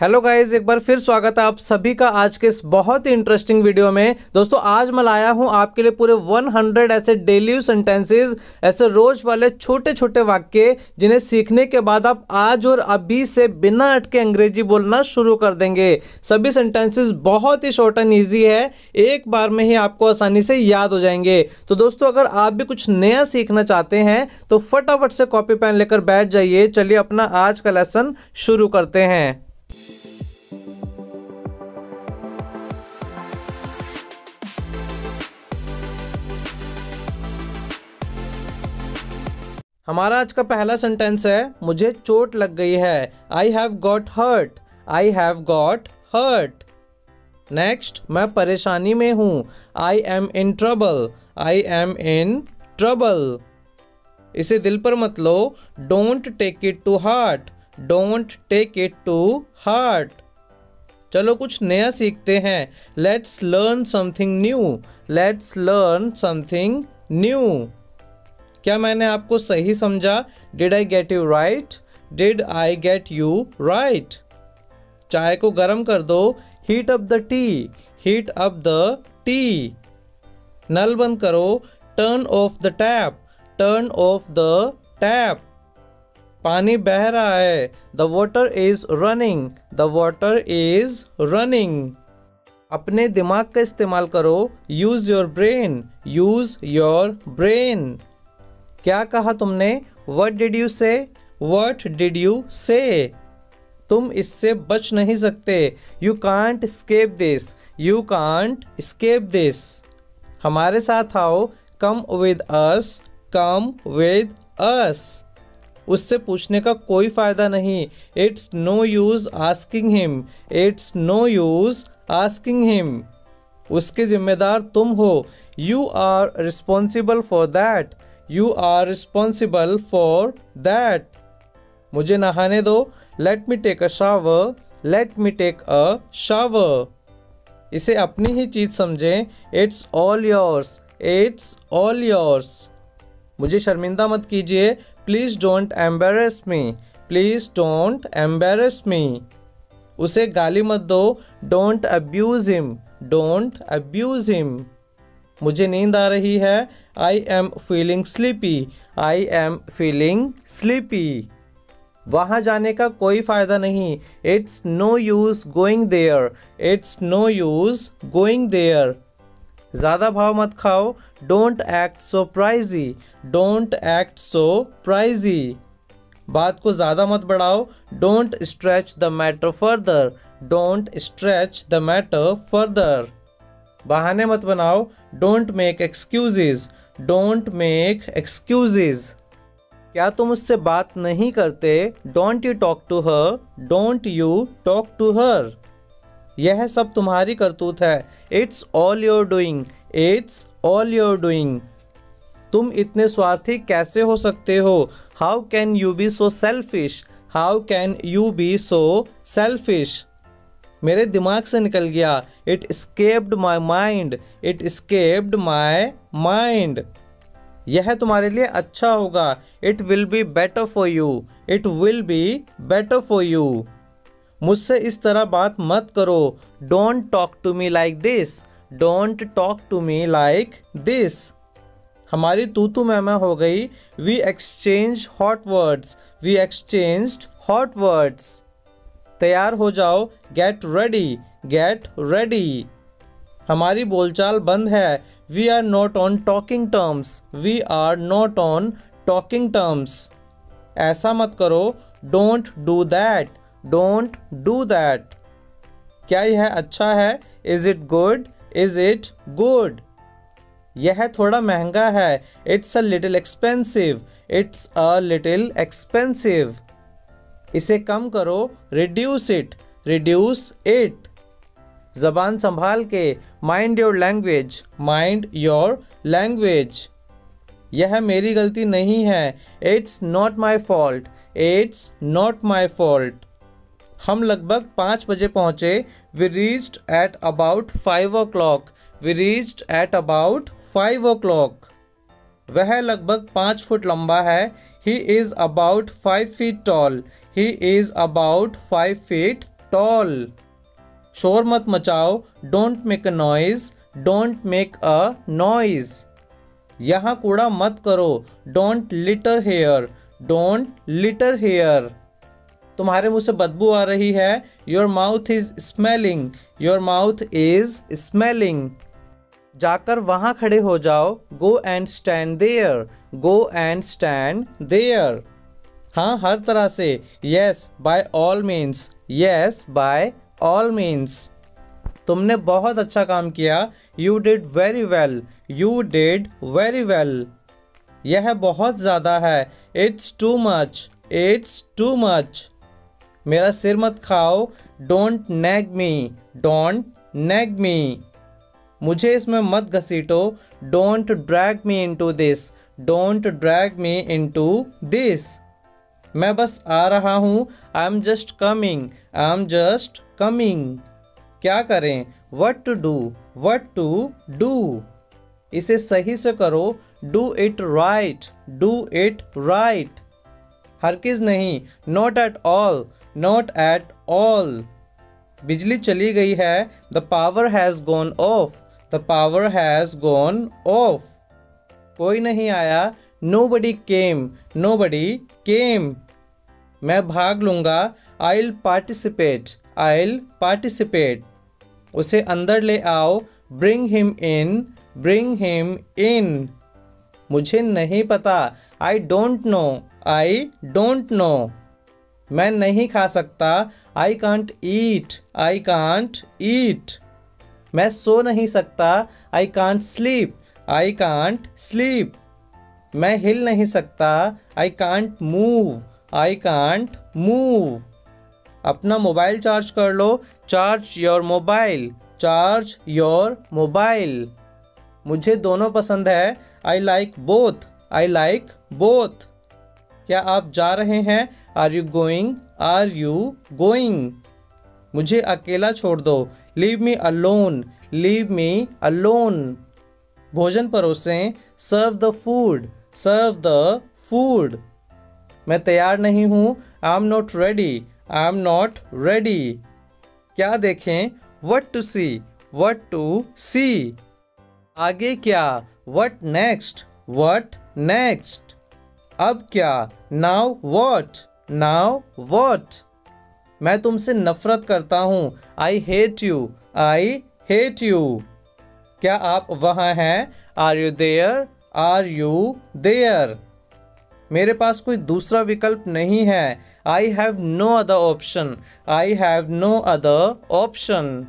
Hello guys एक बार फिर स्वागत है आप सभी का आज के इस बहुत ही इंटरेस्टिंग वीडियो में। दोस्तों, आज मैं लाया हूँ आपके लिए पूरे 100 ऐसे डेली सेंटेंसेस ऐसे रोज वाले छोटे छोटे वाक्य, जिन्हें सीखने के बाद आप आज और अभी से बिना अटके अंग्रेज़ी बोलना शुरू कर देंगे। सभी सेंटेंसेस बहुत ही शॉर्ट एंड ईजी है। एक बार में ही आपको आसानी से याद हो जाएँगे। तो दोस्तों, अगर आप भी कुछ नया सीखना चाहते हैं तो फटाफट से कॉपी पेन लेकर बैठ जाइए। चलिए अपना आज का लेसन शुरू करते हैं। हमारा आज का पहला सेंटेंस है, मुझे चोट लग गई है। I have got hurt I have got hurt next मैं परेशानी में हूँ। I am in trouble I am in trouble इसे दिल पर मत लो। Don't take it to heart don't take it to heart चलो कुछ नया सीखते हैं। Let's learn something new let's learn something new क्या मैंने आपको सही समझा? Did I get you right did I get you right चाय को गर्म कर दो। Heat up the tea heat up the tea नल बंद करो। Turn off the tap turn off the tap पानी बह रहा है। The water is running the water is running अपने दिमाग का इस्तेमाल करो। Use your brain use your brain क्या कहा तुमने? What did you say what did you say तुम इससे बच नहीं सकते। You can't escape this you can't escape this हमारे साथ आओ। Come with us come with us उससे पूछने का कोई फ़ायदा नहीं। It's no use asking him it's no use asking him उसके जिम्मेदार तुम हो। You are responsible for that you are responsible for that मुझे नहाने दो। Let me take a shower let me take a shower इसे अपनी ही चीज़ समझें। It's all yours it's all yours मुझे शर्मिंदा मत कीजिए। Please don't embarrass me please don't embarrass me उसे गाली मत दो. Don't abuse him don't abuse him मुझे नींद आ रही है. I am feeling sleepy I am feeling sleepy वहाँ जाने का कोई फ़ायदा नहीं. It's no use going there it's no use going there ज़्यादा भाव मत खाओ। Don't act so pricey don't act so pricey बात को ज़्यादा मत बढ़ाओ। Don't stretch the matter further don't stretch the matter further बहाने मत बनाओ। Don't make excuses don't make excuses क्या तुम उससे बात नहीं करते? Don't you talk to her don't you talk to her यह सब तुम्हारी करतूत है। It's all your doing it's all your doing तुम इतने स्वार्थी कैसे हो सकते हो? How can you be so selfish how can you be so selfish मेरे दिमाग से निकल गया। It escaped my mind it escaped my mind यह तुम्हारे लिए अच्छा होगा। It will be better for you it will be better for you मुझसे इस तरह बात मत करो। Don't talk to me like this don't talk to me like this हमारी तू तू मैमा हो गई। We exchange hot words we exchange hot words तैयार हो जाओ। गेट रेडी गेट रेडी हमारी बोलचाल बंद है। We are not on talking terms we are not on talking terms ऐसा मत करो। Don't do that don't do that क्या यह अच्छा है? Is it good is it good यह थोड़ा महँगा है। It's a little expensive it's a little expensive इसे कम करो। रिड्यूस इट रिड्यूस इट जबान संभाल के। Mind your language mind your language यह मेरी गलती नहीं है। It's not my fault it's not my fault हम लगभग पाँच बजे पहुँचे we reached at about five o'clock we reached at about five o'clock वह लगभग पाँच फुट लंबा है। He is about five feet tall he is about five feet tall शोर मत मचाओ। Don't make a noise don't make a noise यहाँ कूड़ा मत करो। Don't litter here don't litter here तुम्हारे मुँह से बदबू आ रही है। Your mouth is smelling your mouth is smelling जाकर वहाँ खड़े हो जाओ। Go and stand there go and stand there हाँ हर तरह से। Yes by all means yes by all means तुमने बहुत अच्छा काम किया। You did very well you did very well यह बहुत ज़्यादा है। It's too much it's too much मेरा सिर मत खाओ। डोंट नेग मी डोंट नेग मी मुझे इसमें मत घसीटो। Don't drag me into this don't drag me into this मैं बस आ रहा हूँ। I am just coming I am just coming क्या करें? What to do what to do इसे सही से करो। Do it right do it right हर किस नहीं. Not at all not at all बिजली चली गई है the power has gone off the power has gone off कोई नहीं आया नो बडी केम नो बडी केम मैं भाग लूँगा आई पार्टिसिपेट आई पार्टिसिपेट उसे अंदर ले आओ bring him in bring him in मुझे नहीं पता I don't know I don't know मैं नहीं खा सकता। I can't eat I can't eat मैं सो नहीं सकता। I can't sleep I can't sleep मैं हिल नहीं सकता। I can't move I can't move अपना मोबाइल चार्ज कर लो। Charge your mobile. Charge your mobile. मुझे दोनों पसंद है। I like both I like both क्या आप जा रहे हैं? Are you going are you going मुझे अकेला छोड़ दो। Leave me alone leave me alone भोजन परोसें। Serve the food serve the food मैं तैयार नहीं हूँ। I am not ready I am not ready क्या देखें? What to see what to see आगे क्या? वट नेक्स्ट वट नेक्स्ट अब क्या? नाउ वॉट नाउ वॉट मैं तुमसे नफरत करता हूँ। I hate you I hate you क्या आप वहाँ हैं? Are you there are you there मेरे पास कोई दूसरा विकल्प नहीं है। I have no other option I have no other option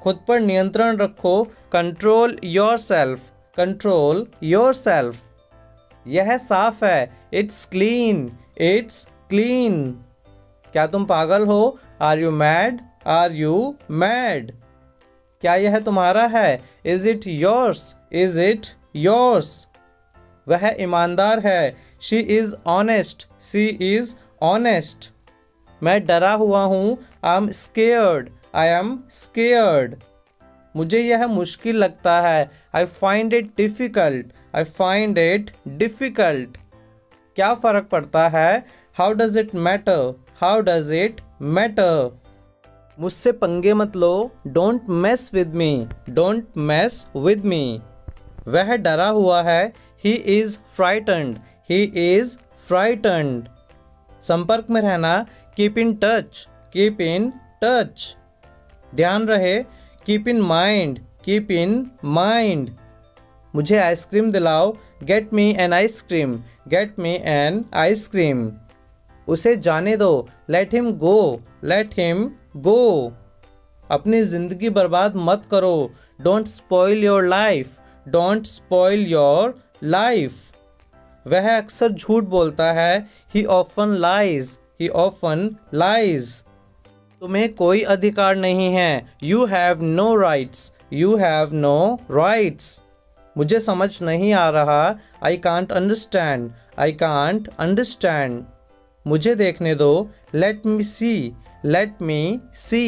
खुद पर नियंत्रण रखो। Control yourself control yourself यह साफ़ है। इट्स क्लीन इट्स क्लीन क्या तुम पागल हो? Are you mad are you mad क्या यह तुम्हारा है? Is it yours is it yours वह ईमानदार है। She is honest she is honest मैं डरा हुआ हूँ। I am scared I am scared मुझे यह मुश्किल लगता है। I find it difficult I find it difficult क्या फ़र्क पड़ता है? How does it matter how does it matter मुझसे पंगे मत लो। Don't mess with me don't mess with me वह डरा हुआ है। He is frightened he is frightened संपर्क में रहना। Keep in touch keep in touch ध्यान रहे। Keep in mind keep in mind मुझे आइसक्रीम दिलाओ। Get me an ice cream get me an ice cream उसे जाने दो। Let him go let him go अपनी ज़िंदगी बर्बाद मत करो। Don't spoil your life don't spoil your life वह अक्सर झूठ बोलता है। He often lies he often lies तुम्हें कोई अधिकार नहीं है। You have no rights you have no rights मुझे समझ नहीं आ रहा। I can't understand I can't understand मुझे देखने दो। लेट मी सी लेट मी सी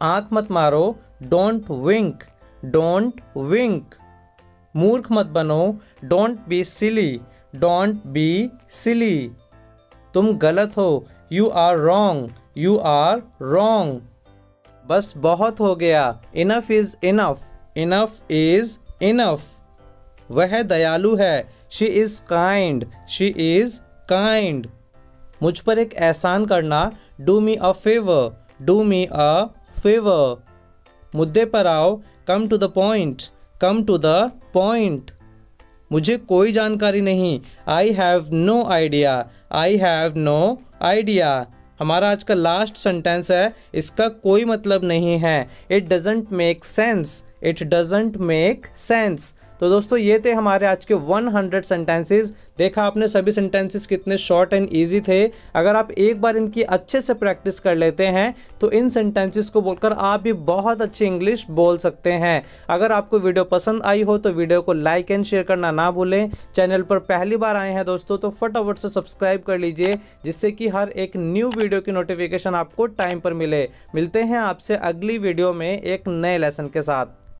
आँख मत मारो। डोंट विंक डोंट विंक मूर्ख मत बनो। Don't be silly don't be silly तुम गलत हो। You are wrong you are wrong बस बहुत हो गया। Enough is enough enough is enough वह दयालु है। She is kind she is kind मुझ पर एक एहसान करना। Do me a favour do me a favour मुद्दे पर आओ। Come to the point come to the point मुझे कोई जानकारी नहीं। I have no idea I have no idea हमारा आज का लास्ट सेंटेंस है, इसका कोई मतलब नहीं है। It doesn't make sense it doesn't make sense तो दोस्तों, ये थे हमारे आज के 100 सेंटेंसेस देखा आपने, सभी सेंटेंसेस कितने शॉर्ट एंड ईजी थे। अगर आप एक बार इनकी अच्छे से प्रैक्टिस कर लेते हैं तो इन सेंटेंसेस को बोलकर आप भी बहुत अच्छी इंग्लिश बोल सकते हैं। अगर आपको वीडियो पसंद आई हो तो वीडियो को लाइक एंड शेयर करना ना भूलें। चैनल पर पहली बार आए हैं दोस्तों तो फटाफट से सब्सक्राइब कर लीजिए, जिससे कि हर एक न्यू वीडियो की नोटिफिकेशन आपको टाइम पर मिले। मिलते हैं आपसे अगली वीडियो में एक नए लेसन के साथ।